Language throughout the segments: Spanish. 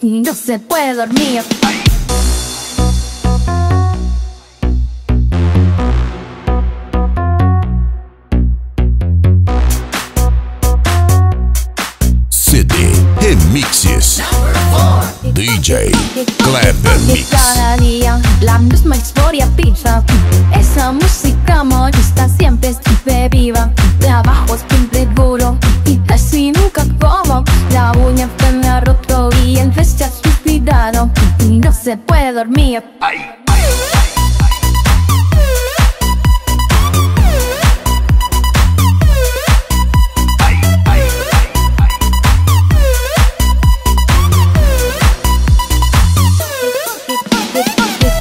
no se puede dormir. CD Remixes DJ Clever Mix. cada día la misma historia pizza Esa música está siempre siempre viva. Trabajo siempre duro. Y así nunca como no se puede dormir.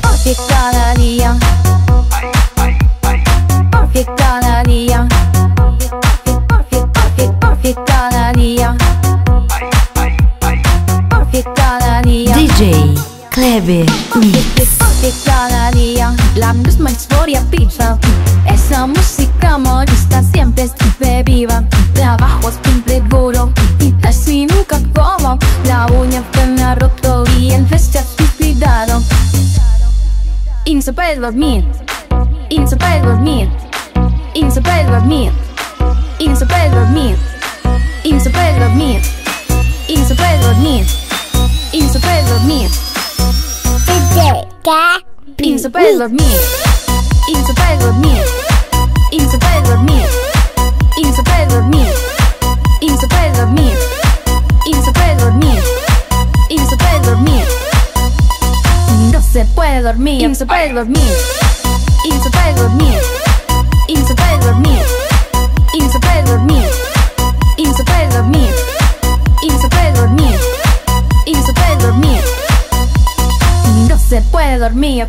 Porque cada día Porque cada día Porque, porque, Porque cada día DJ Mix. Porque cada día la misma historia pizza Esa música está siempre siempre viva. Trabajo siempre duro y así nunca como. La uña se me ha roto y vez ya suicidado Y no se puede dormir Y no se puede dormir Y no se puede dormir Y no se puede dormir Y no se puede dormir Y no se puede dormir Y no se puede dormir Ка. In the bed with me. In the bed with me. In the bed with me. In the bed with me. In the bed with me. In the bed me. In the bed with me. No se puede dormir. In the me. In me. dormía.